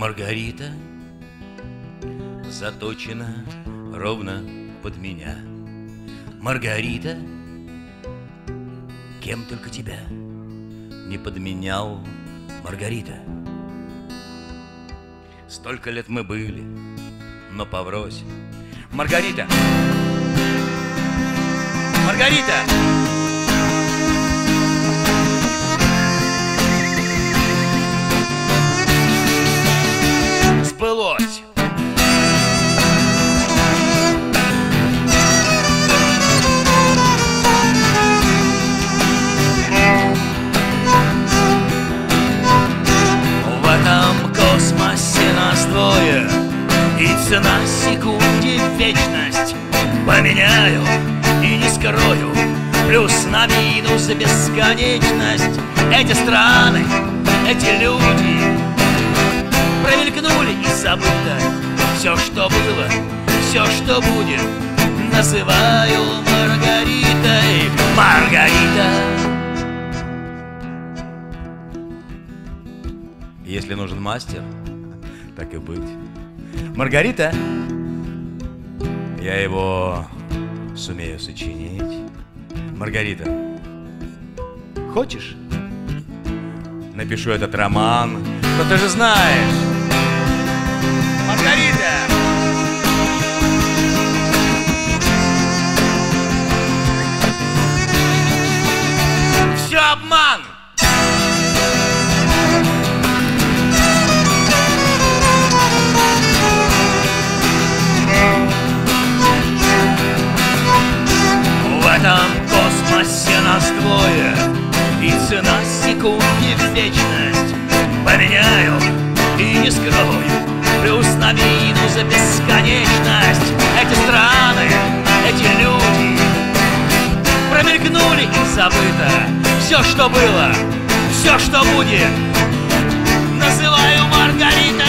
Маргарита заточена ровно под меня. Маргарита, кем только тебя – не подменял Маргарита. Столько лет мы были, но поврось. Маргарита! Маргарита! Секунде вечность Поменяю и не скрою. Плюс на минус бесконечность Эти страны, эти люди Промелькнули и забыто. Все, что было, все, что будет Называю Маргаритой. Маргарита! Если нужен мастер, так и быть. Маргарита, я его сумею сочинить. Маргарита, хочешь? Напишу этот роман, но ты же знаешь. В вечность. Поменяю и не скрою Плюс на минус за бесконечность. Эти страны, эти люди Промелькнули и забыто. Все, что было, все, что будет Называю Маргаритой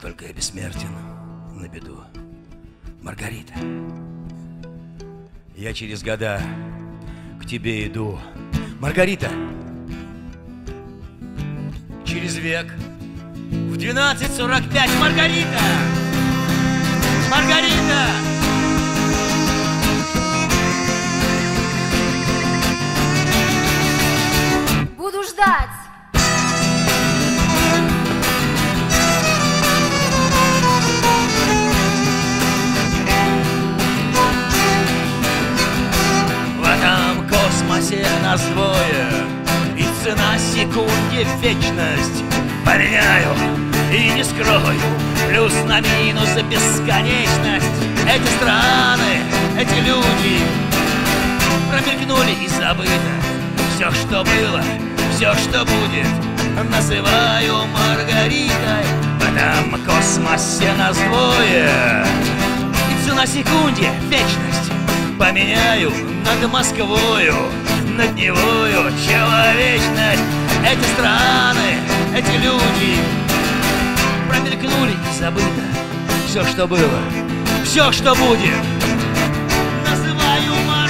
Только я бессмертен на беду. Маргарита. Я через года к тебе иду. Маргарита. Через век в 12.45 Маргарита. Маргарита. Нас двое И цена секунде вечность. Поменяю и не скрою. Плюс на минус за бесконечность. Эти страны, эти люди Промелькнули и забыто. Все, что было, все, что будет Называю Маргаритой. В этом космосе нас двое. И цена секунде вечность. Поменяю над Москвою среднедневую человечность. Эти страны, эти люди Промелькнули и забыто Все, что было, все, что будет. Называю марш